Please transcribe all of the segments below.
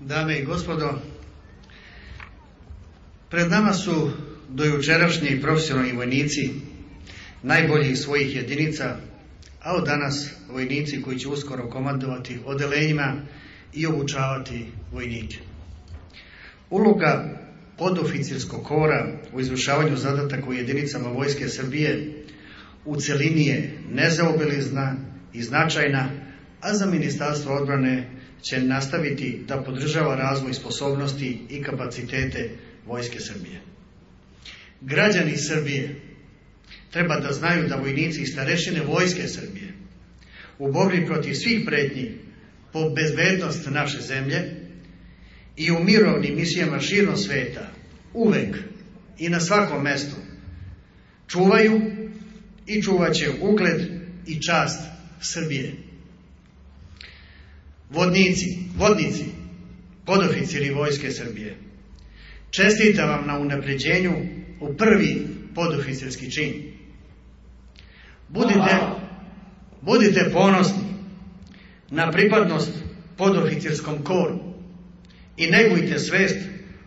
Dame i gospodo, pred nama su dojučerašnji profesionalni vojnici najboljih svojih jedinica, a od danas vojnici koji će uskoro komandovati odelenjima i obučavati vojnike. Uloga podoficirskog kora u izvršavanju zadataka u jedinicama Vojske Srbije u celini je nezaobilizna i značajna, a za Ministarstvo odbrane će nastaviti da podržava razvoj sposobnosti i kapacitete Vojske Srbije. Građani Srbije treba da znaju da vojnici i starešine Vojske Srbije u borbi protiv svih pretnji po bezbednost naše zemlje i u mirovnim misijama širom sveta uvek i na svakom mestu čuvaju i čuvaće ugled i čast Srbije. Vodnici, vodnici, podoficiri Vojske Srbije, čestita vam na unapređenju u prvi podoficirski čin. Budite, budite ponosni na pripadnost podoficirskom koru i negujte svest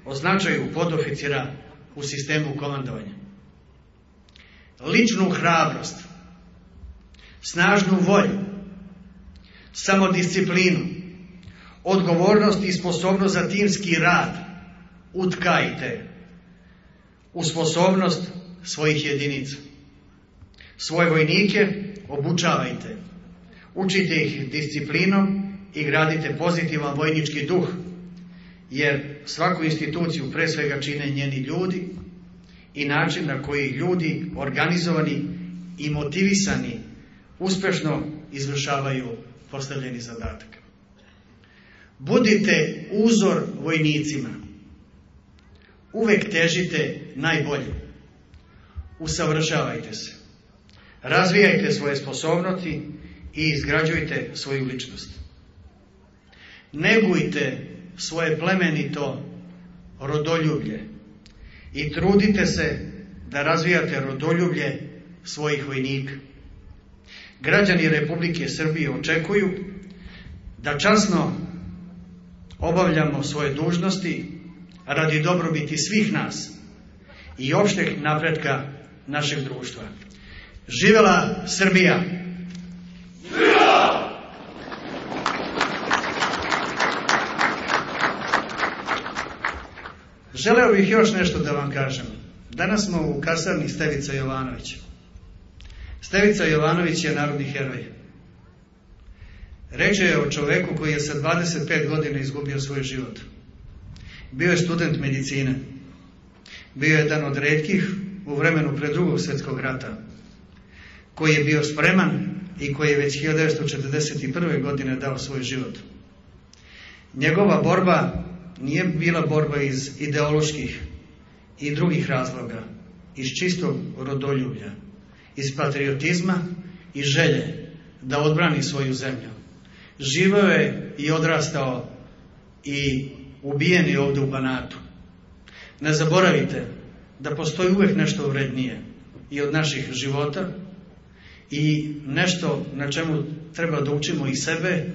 o značaju podoficira u sistemu komandovanja. Ličnu hrabrost, snažnu volju, samodisciplinu, odgovornost i sposobnost za timski rad utkajte u sposobnost svojih jedinica. Svoje vojnike obučavajte, učite ih disciplinom i gradite pozitivan vojnički duh, jer svaku instituciju pre svega čine njeni ljudi i način na koji ljudi organizovani i motivisani uspešno izvršavaju postavljeni zadatak. Budite uzor vojnicima. Uvek težite najbolje. Usavršavajte se. Razvijajte svoje sposobnosti i izgrađujte svoju ličnost. Negujte svoje plemenito rodoljublje i trudite se da razvijate rodoljublje svojih vojnika. Građani Republike Srbije očekuju da časno obavljamo svoje dužnosti radi dobrobiti svih nas i opšteg napretka našeg društva. Živela Srbija! Želeo bih još nešto da vam kažem. Danas smo u kasarni Stevica Jovanovića. Stevica Jovanović je narodni heroj. Reče je o čoveku koji je sa 25 godina izgubio svoj život. Bio je student medicine. Bio je jedan od redkih u vremenu pre drugog svetskog rata, koji je bio spreman i koji je već 1941. godine dao svoj život. Njegova borba nije bila borba iz ideoloških i drugih razloga, iz čistog rodoljublja, iz patriotizma i želje da odbrani svoju zemlju. Živao je i odrastao i ubijen je ovde u Banatu. Ne zaboravite da postoji uvek nešto vrednije i od naših života i nešto na čemu treba da učimo i sebe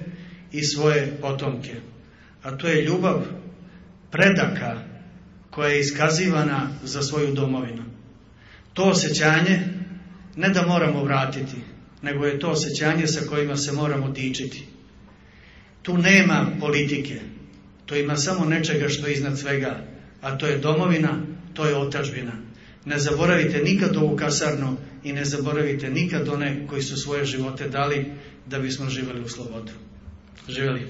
i svoje potomke. A to je ljubav predaka koja je iskazivana za svoju domovinu. To osjećanje ne da moramo vratiti, nego je to osjećanje sa kojima se moramo dičiti. Tu nema politike, to ima samo nečega što je iznad svega, a to je domovina, to je otačbina. Ne zaboravite nikad ovu kasarnu i ne zaboravite nikad one koji su svoje živote dali da bismo živeli u slobodu. Živeli.